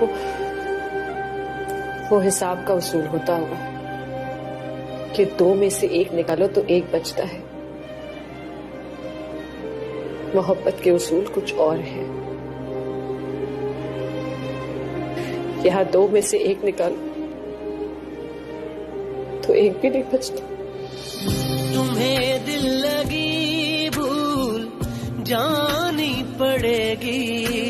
वो, वो हिसाब का उसूल होता होगा कि दो में से एक निकालो तो एक बचता है। मोहब्बत के उसूल कुछ और है। यहाँ दो में से एक निकालो तो एक भी नहीं बचता। तुम्हें दिल लगी भूल जानी पड़ेगी।